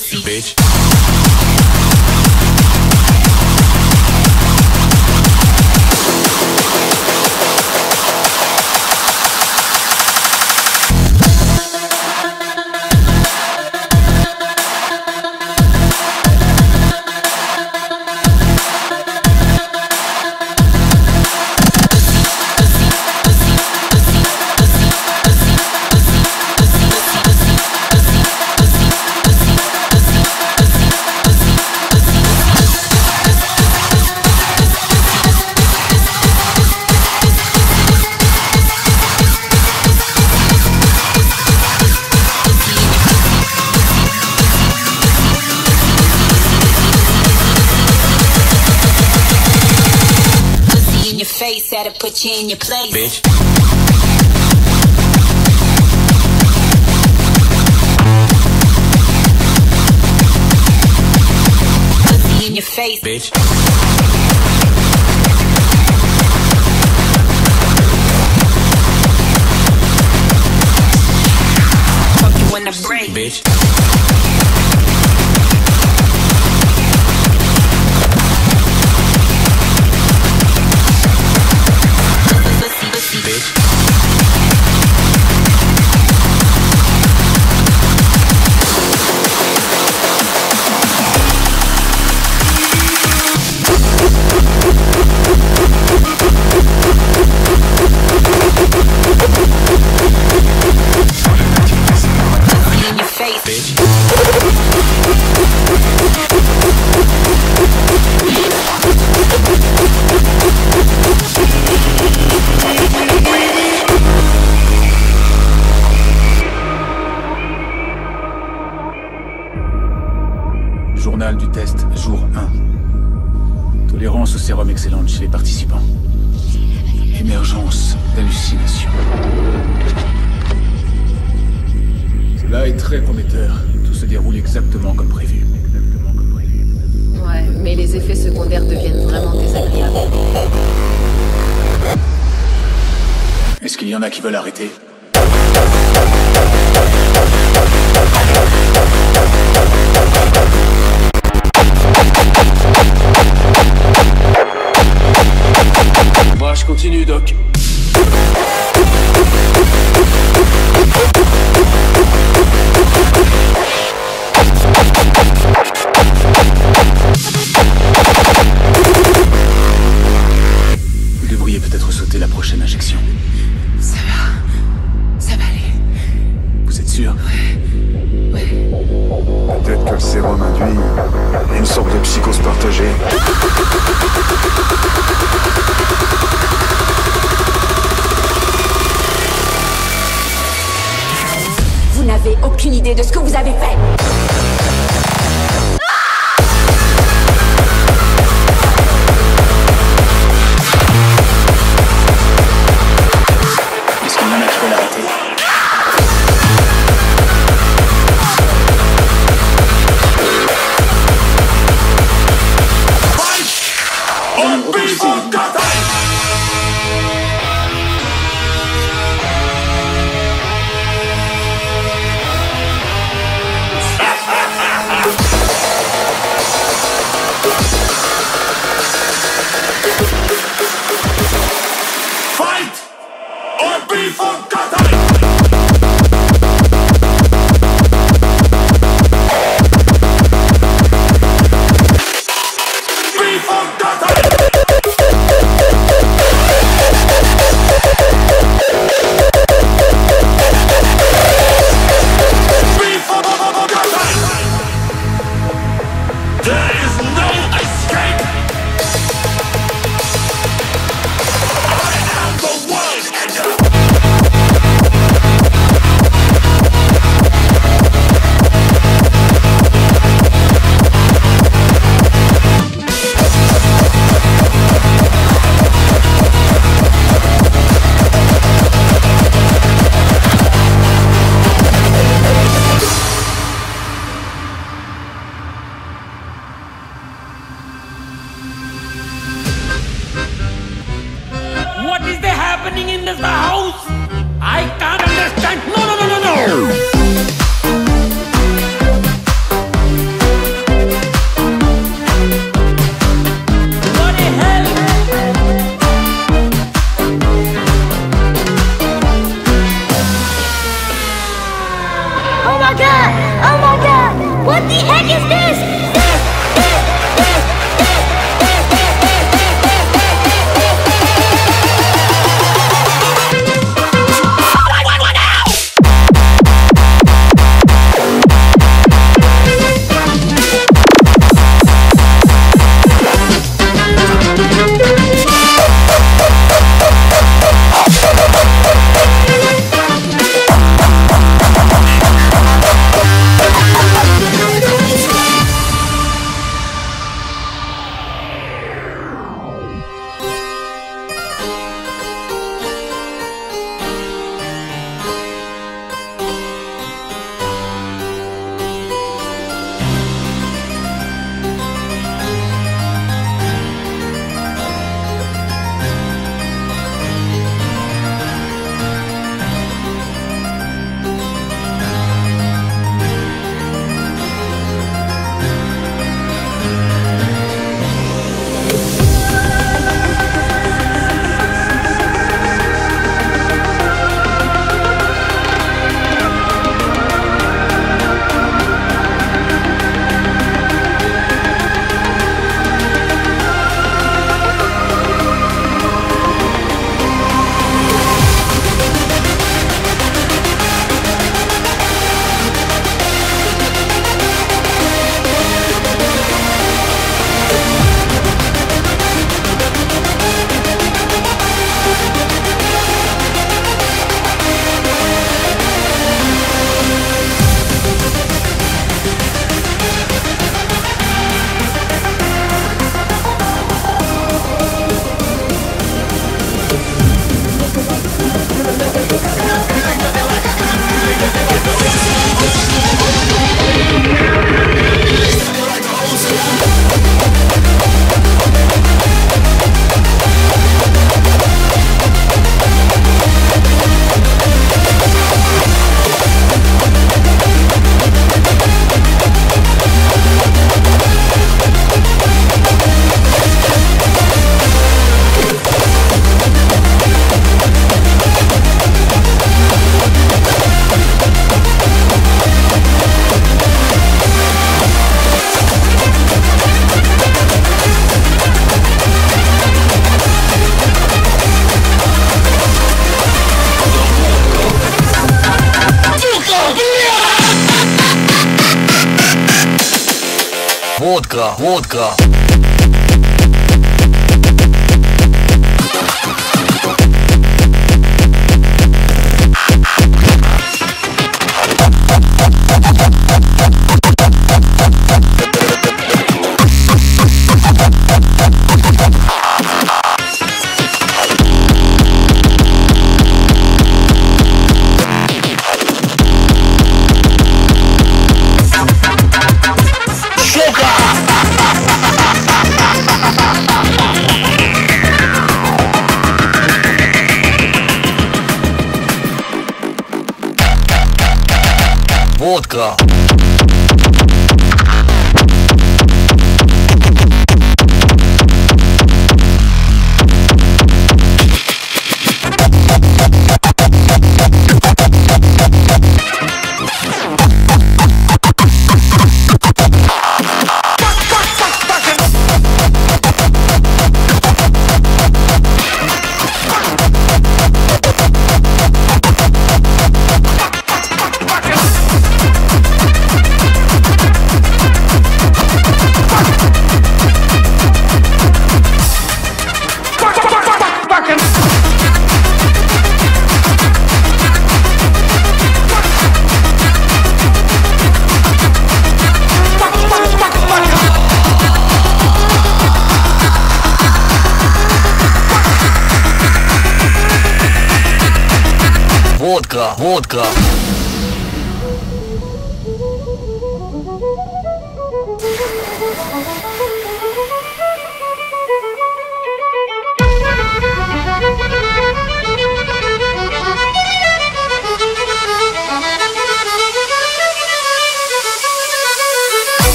pussy. Bitch. put in your place. Bitch. Exactement comme prévu. Ouais, mais les effets secondaires deviennent vraiment désagréables. Est-ce qu'il y en a qui veulent arrêter? Moi, je continue, Doc.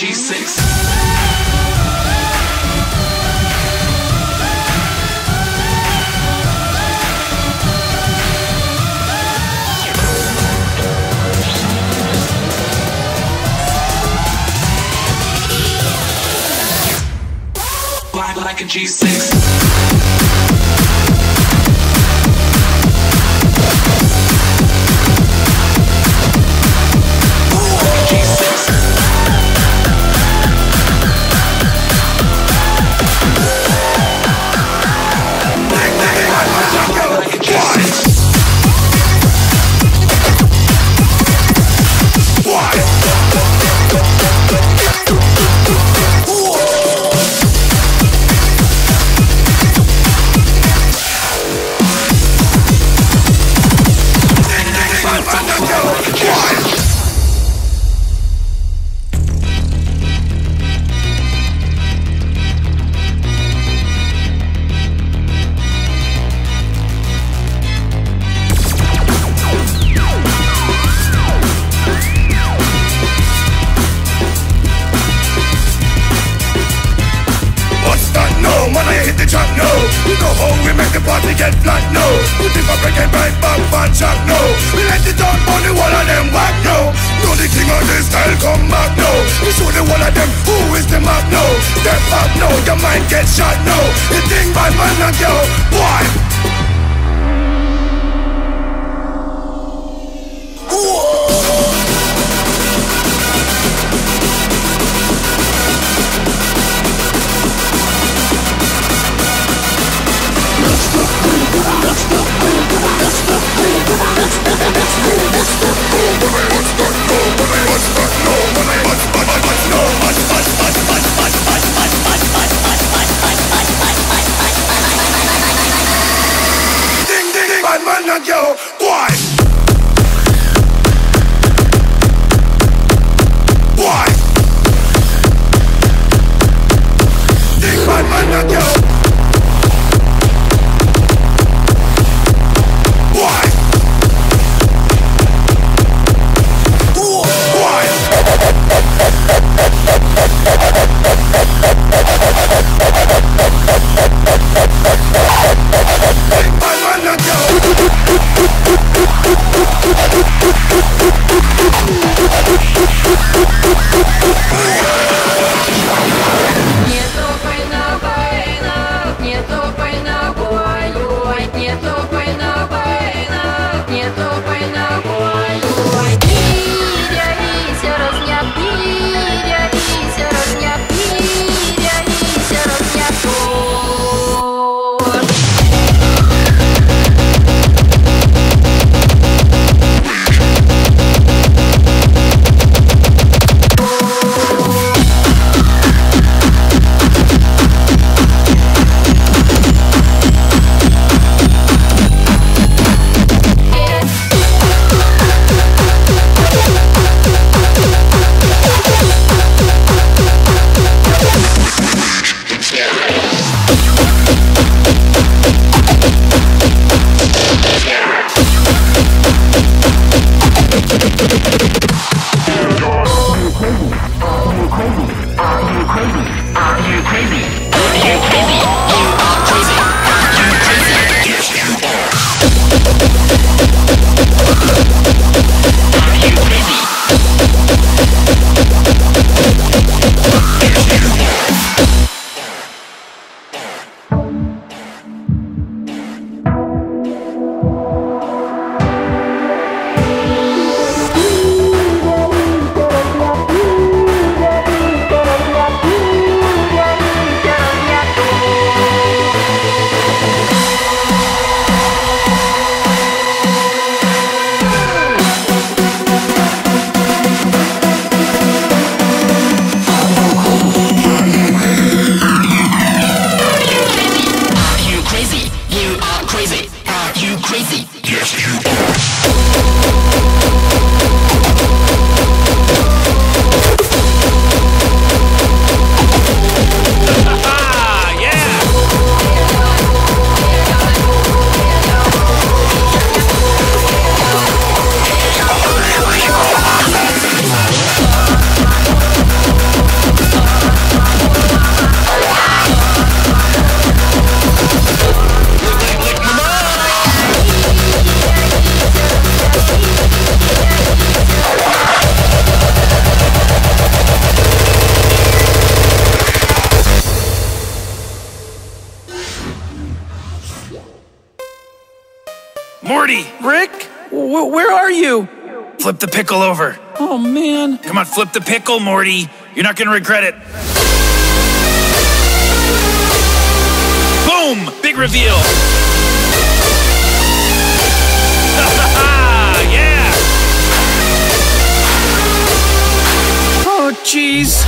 G6. Fly like a G6. flip the pickle, Morty. You're not gonna regret it. Boom! Big reveal! yeah! Oh, jeez.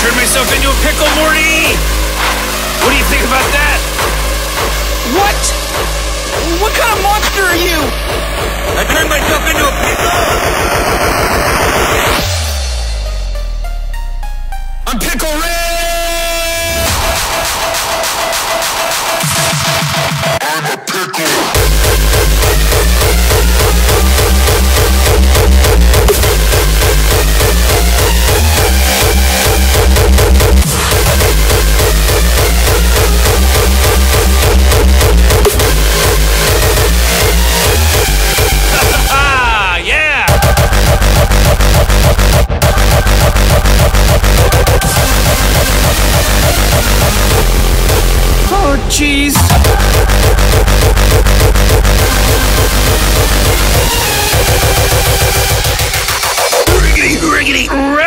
Turn myself into a pickle, Morty! What do you think about that? What? What kind of monster are you? I turned myself into a pizza! I'm Pickle Rick. I'm a pickle! cheese. Riggedy, riggedy, riggedy.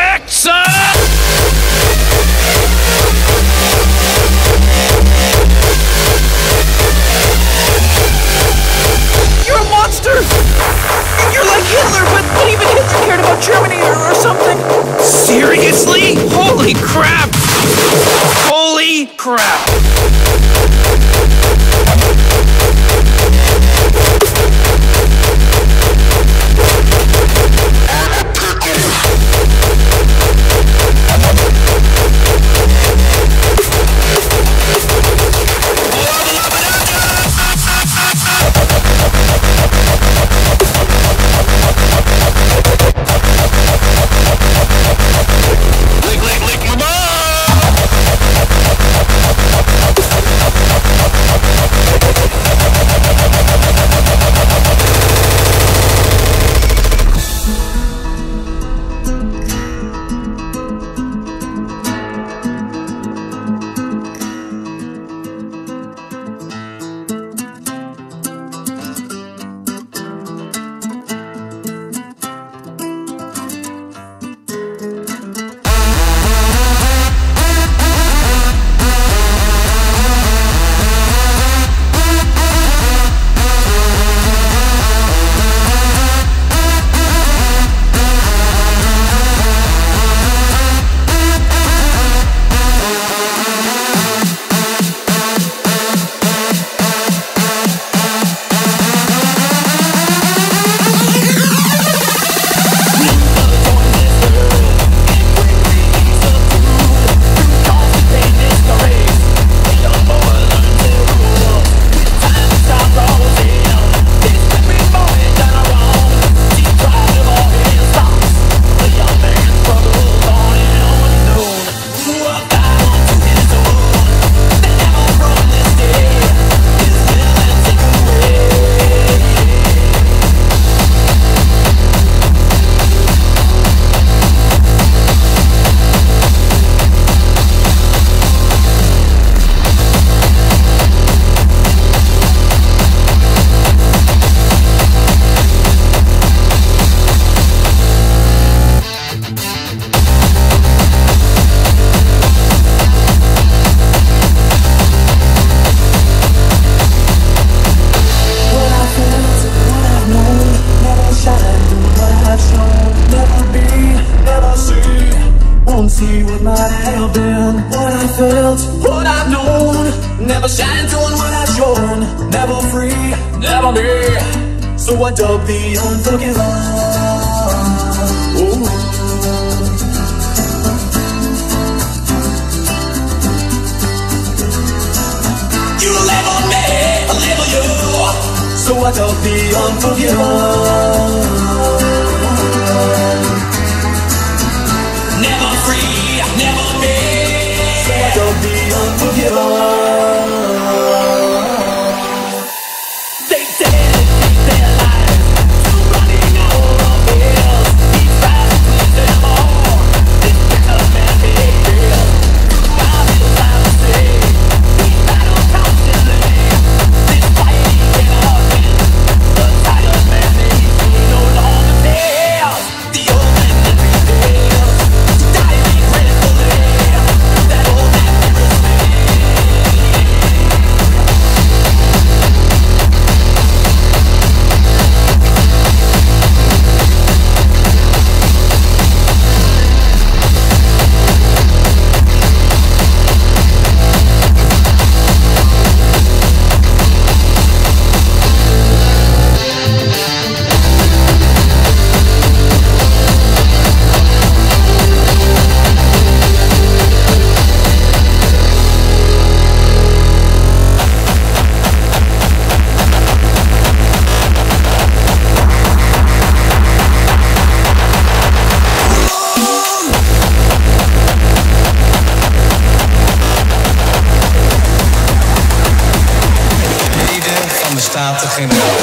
Staten-Generaal.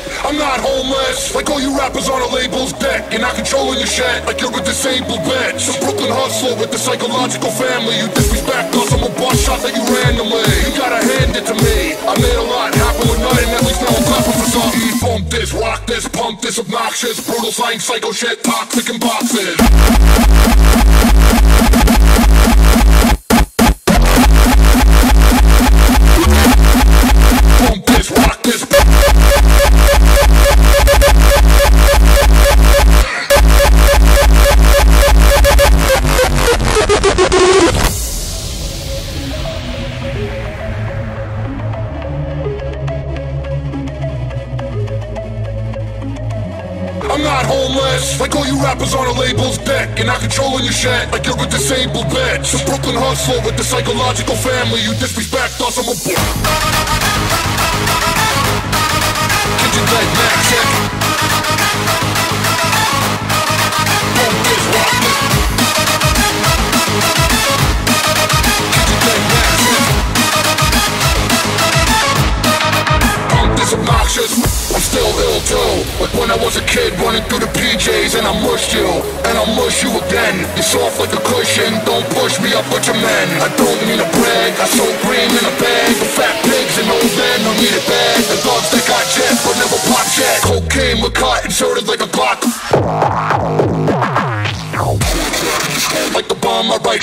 Homeless, like all you rappers on a label's deck. You're not controlling your shit, like you're a disabled bitch. Some Brooklyn hustler with the psychological family. You disrespect us, I'm a boss shot that you randomly. You gotta hand it to me. I made a lot happen with nothing, at least now I'm clapping for something. Bump this, rock this, pump this, obnoxious, brutal slang, psycho shit, toxic and boxes. Label's deck. You're not controlling your shit, like you're a disabled bitch. Some Brooklyn hustler with the psychological family. You disrespect us, I'm a Get your leg back, check. Bump this, rock Like when I was a kid running through the PJs and I mushed you. And I'll mush you again. You're soft like a cushion. Don't push me, I'll put your men. I don't mean to brag. I sold green in a bag. The fat pigs and old men don't need it bad. The dogs that got jet but never pop jet. Cocaine with cotton shorted like a clock Like the bomb I write.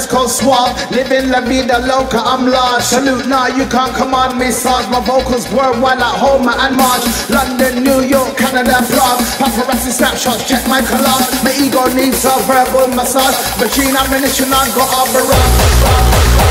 Dress code suave, living la vida loca, I'm large. Salute now, you can't command me, Sarge. My vocals worldwide like Homer and Marge. London, New York, Canada, Prague. Paparazzi snapshots, check my collage. My ego needs a verbal massage. Machine ammunition, I got a barrage.